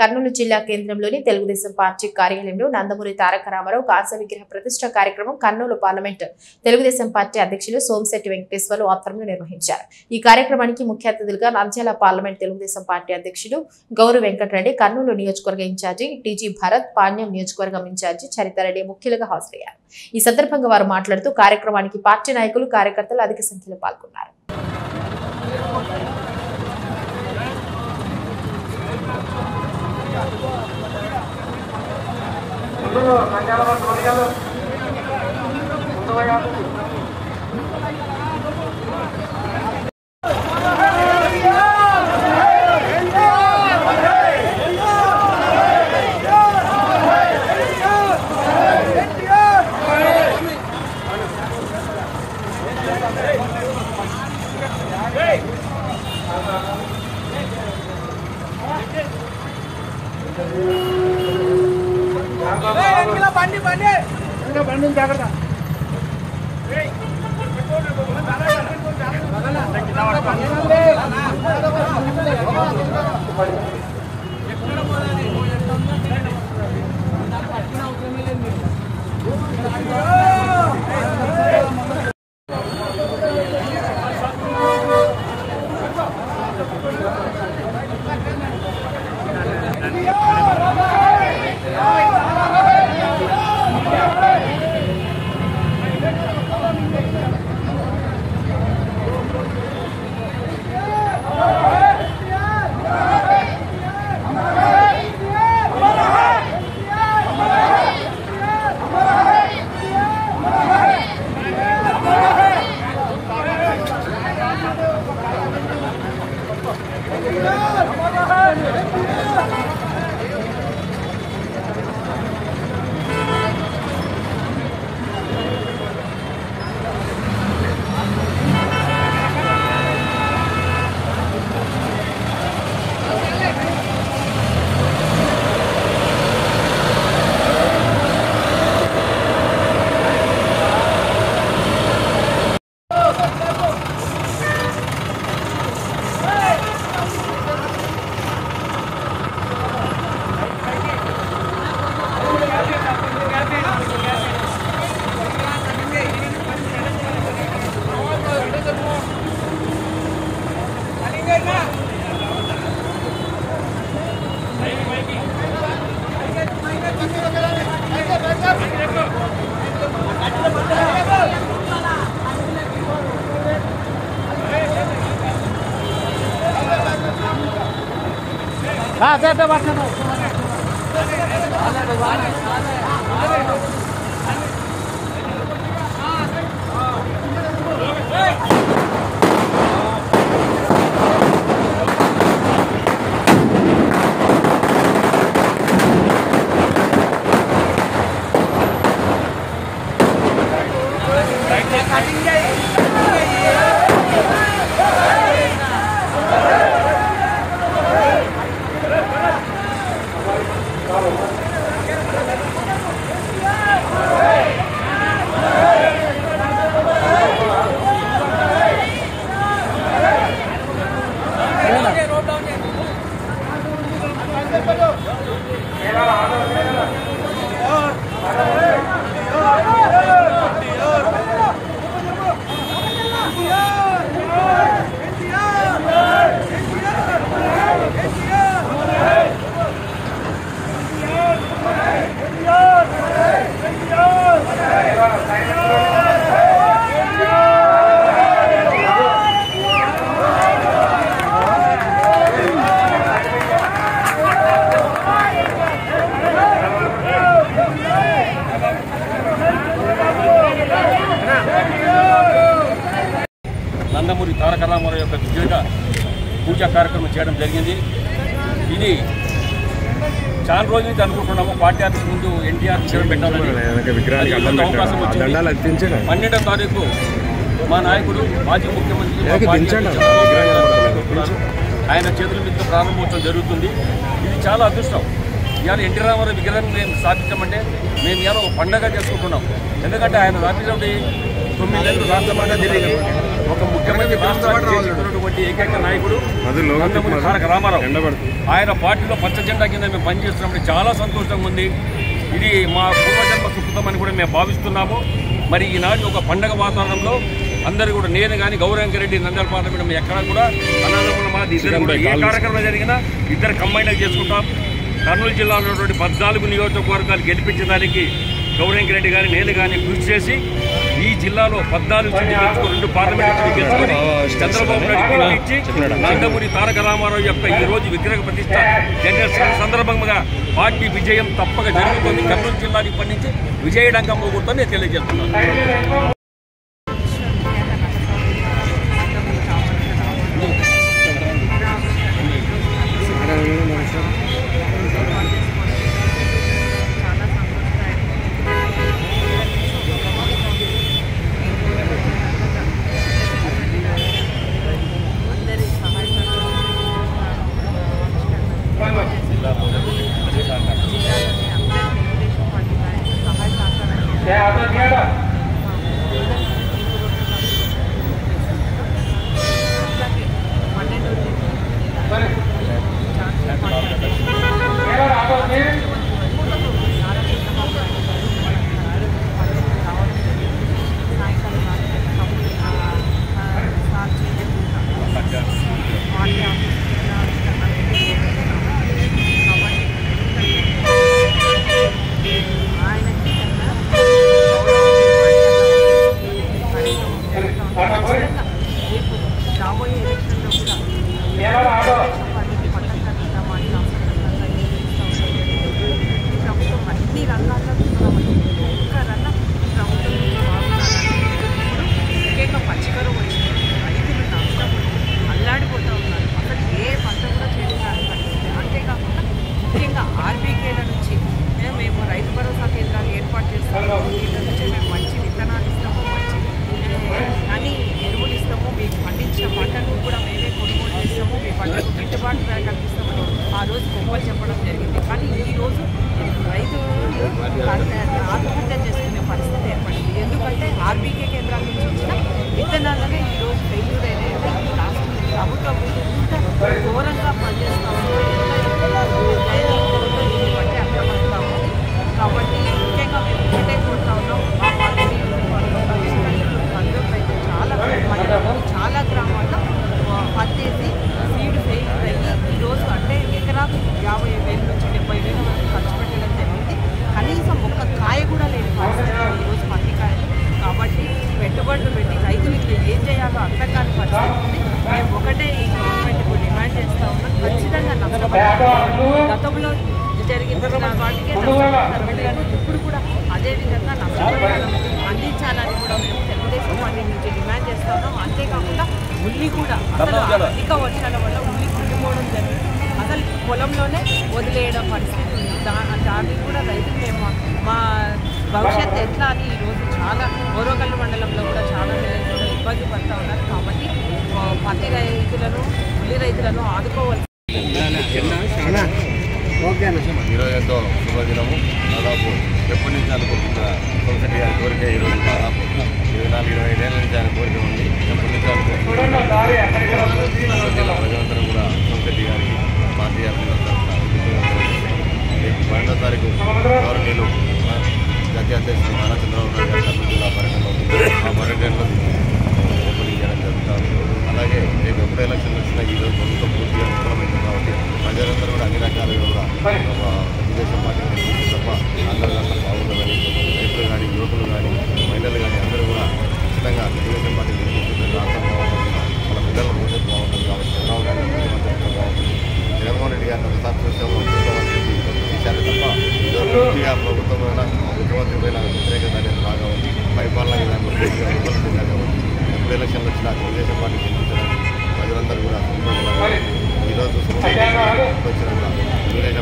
కర్నూలు జిల్లా కేంద్రంలోని తెలుగుదేశం పార్టీ కార్యాలయంలో నందమూరి తారక రామారావు కాంస విగ్రహ ప్రతిష్ట కార్యక్రమం కర్నూలు పార్లమెంట్ తెలుగుదేశం పార్టీ అధ్యక్షులు సోమశెట్టి వెంకటేశ్వర్లు ఆధ్వర్యంలో నిర్వహించారు. ఈ కార్యక్రమానికి ముఖ్య అతిథులుగా నంద్యాల పార్లమెంట్ తెలుగుదేశం పార్టీ అధ్యక్షులు గౌరవ వెంకటరెడ్డి కర్నూలు నియోజకవర్గ ఇన్ఛార్జి టీజీ భరత్ పాణ్యం నియోజకవర్గం ఇన్ఛార్జి చరితారెడ్డి ముఖ్యులుగా హాజరయ్యారు. ఈ సందర్భంగా వారు మాట్లాడుతూ కార్యక్రమానికి పార్టీ నాయకులు కార్యకర్తలు అధిక సంఖ్యలో పాల్గొన్నారు. Hey! బండి బండి బండి జాగ్రత్త Yeah! हाँ दे दे बात करो Hey! తారక రామారావు యొక్క విజయ పూజా కార్యక్రమం చేయడం జరిగింది. ఇది చాలా రోజుల నుంచి అనుకుంటున్నాము. పార్టీ ఆఫీస్ ముందు ఎన్టీఆర్ విగ్రహం పెట్టాలని. అవకాశం వచ్చింది. పన్నెండవ తారీఖు మా నాయకుడు మాజీ ముఖ్యమంత్రి ఆయన చేతుల మీద ప్రారంభోత్సవం జరుగుతుంది. ఇది చాలా అదృష్టం. ఇవాళ ఎన్టీ రామారావు విగ్రహం మేము స్థాపించామంటే మేము ఇవాళ ఒక పండగ చేసుకుంటున్నాం. ఎందుకంటే ఆయన స్థాపించండి తొమ్మిది నెలలు రాష్ట్రమంతా తిరిగి ఒక ముఖ్యమంత్రి చేసినటువంటి ఏకైక నాయకుడు. తారక రామారావు. ఆయన పార్టీలో పచ్చ జెండా కింద మేము పనిచేస్తున్నప్పుడు చాలా సంతోషంగా ఉంది. ఇది మా పూర్వజన్మ సుకృతం అని కూడా మేము భావిస్తున్నాము. మరి ఈనాటి ఒక పండగ వాతావరణంలో అందరూ కూడా నేను కానీ గౌరవంకరెడ్డి నందల పార్లమెంట్ మేము ఎక్కడ కూడా అన్నదమ్ముల మాది. ఇద్దరు కూడా ఏ కార్యక్రమం జరిగినా ఇద్దరు కంబైన్గా చేసుకుంటాం. కర్నూలు జిల్లాలో ఉన్నటువంటి పద్నాలుగు నియోజకవర్గాలు గెలిపించడానికి గౌరవంకరెడ్డి గారి నేను కానీ కృషి చేసి ఈ జిల్లాలో పద్నాలుగు సీట్లు గెలుచుకొని రెండు పార్లమెంట్ సీట్లు గెలుచుకొని చంద్రబాబు నాయుడు గెలిపించి నందమూరి తారక రామారావు యొక్క ఈ రోజు విగ్రహ ప్రతిష్ట జరిగిన సందర్భంగా పార్టీ విజయం తప్పక జరుగుతుంది. కర్నూలు జిల్లాకి ఇప్పటి నుంచి విజయడంకం పోగొడుతుంది నేను తెలియజేస్తున్నాను రాబోయే ఎలక్షన్లో కూడా ప్రభుత్వం అన్ని రంగాల్లో ఒక్క రంగ ప్రభుత్వం ముఖ్యంగా పచ్చికరం వచ్చింది రైతులు నష్టం అల్లాడిపోతూ ఉన్నారు అసలు ఏ పంట కూడా చేయడానికి పరిస్థితి అంతేకాకుండా ముఖ్యంగా ఆర్బీకేల నుంచి ఏ, మేము రైతు భరోసా కేంద్రాలు ఏర్పాటు చేస్తాము ఇక్కడ నుంచి మేము మంచి విత్తనాలు ఇస్తాము మంచి ఏ, అని ఎరువులు ఇస్తాము మీకు పండించిన పంటను కూడా మేమే కొనుగోలు చేస్తాము మీ పంటకు గిట్టుబాటు ధర కల్పిస్తామని ఆ రోజు గొప్పలు చెప్పడం జరిగింది. కానీ ఈరోజు రోజు రైతులు ఆత్మహత్య చేసుకునే పరిస్థితి ఏర్పడింది. ఎందుకంటే ఆర్బీకే కేంద్రాల నుంచి వచ్చిన విత్తనాలనే ఈ రోజు ఫెయిల్యూర్ అనేది రాష్ట్ర ప్రభుత్వం ఇంత ఘోరంగా పనిచేస్తామని ఇప్పుడు కూడా అదే విధంగా నష్టపరిహారం అందించాలని కూడా మేము తెలుగుదేశం పార్టీ నుంచి డిమాండ్ చేస్తున్నాం అంతేకాకుండా ఉల్లి కూడా అసలు అధిక వర్షాల వల్ల ఉల్లి కుళ్ళిపోవడం జరిగింది అసలు పొలంలోనే వదిలేయడం పరిస్థితి ఉంది దా దాన్ని కూడా రైతులు మేము మా భవిష్యత్తు ఎట్లా అని ఈరోజు చాలా ఓరోగల్లు మండలంలో కూడా చాలా ఇబ్బంది పడుతూ ఉన్నారు కాబట్టి పత్తి రైతులను ఉల్లి రైతులను ఆదుకోవాలి ఈరోజు ఎంతో శుభదినము. దాదాపు ఎప్పటి నుంచి అనుకుంటున్న సొసైటీ గారి కోరిక ఈరోజు దాదాపు ఇరవై నాలుగు ఇరవై ఐదేళ్ళ నుంచి ఆయన కోరిక ఉంది. ఎప్పటి నుంచి అనుకుంటున్న? ప్రజలందరూ తెలుగుదేశం పార్టీ తప్ప అందరూ బాగుంటుందని రైతులు కానీ యువకులు కానీ మహిళలు కానీ అందరూ కూడా ఖచ్చితంగా తెలుగుదేశం పార్టీ రాష్ట్రం బాగుంటుంది మన పిల్లల భవిష్యత్తు బాగుంటుంది కాబట్టి చంద్రబాబు గారి ముఖ్యమంత్రి బాగుంటుంది జగన్మోహన్ రెడ్డి గారిని ఒకసారి చూసాము తప్ప పూర్తిగా ప్రభుత్వం పైన ముఖ్యమంత్రి పైన వ్యతిరేకత అనేది బాగా ఉంది పరిపాలన ఎప్పుడు ఎలక్షన్లు వచ్చినా తెలుగుదేశం పార్టీ గెలిపించడానికి ప్రజలందరూ కూడా ఈరోజు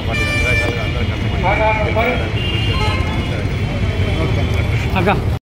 పార్టీ అన్ని రకాలుగా అందరూ కష్టపడి